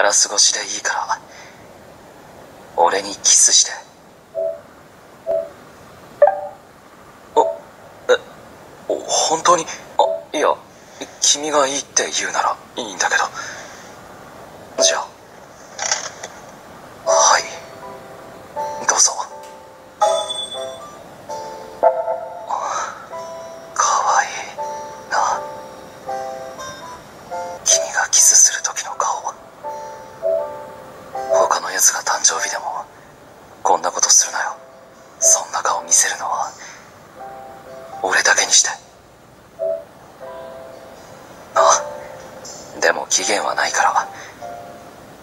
ガラス越しでいいから俺にキスして。おえお本当に？あいや君がいいって言うならいいんだけど。誕生日でもこんなことするなよ。そんな顔見せるのは俺だけにして。あ。でも期限はないから。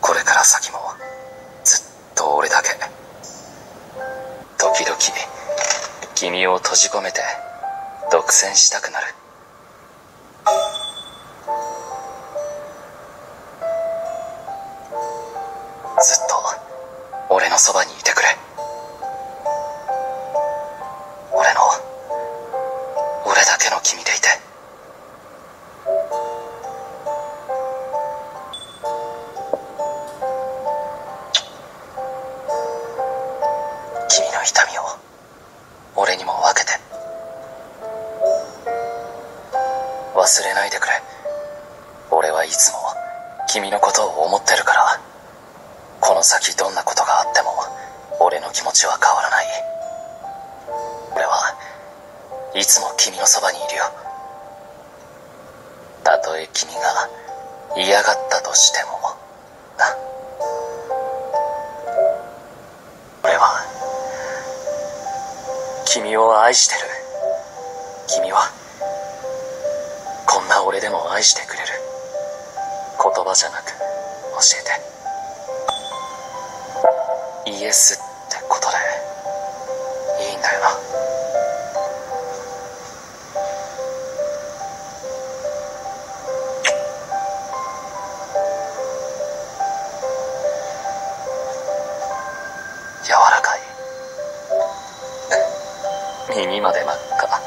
これから先もずっと俺だけ。時々君を閉じ込めて独占したくなる。ずっと。俺のそばにいてくれ。俺の俺だけの君でいて。君の痛みを俺にも分けて。忘れないでくれ。俺はいつも君のことを思ってるからこの先どんな俺の気持ちは変わらない。俺はいつも君のそばにいるよ。たとえ君が嫌がったとしてもな。俺は君を愛してる。君はこんな俺でも愛してくれる。言葉じゃなく教えて。イエスってことでいいんだよな。柔らかい。耳まで真っ赤。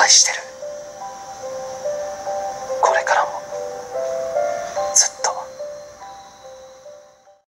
愛してる。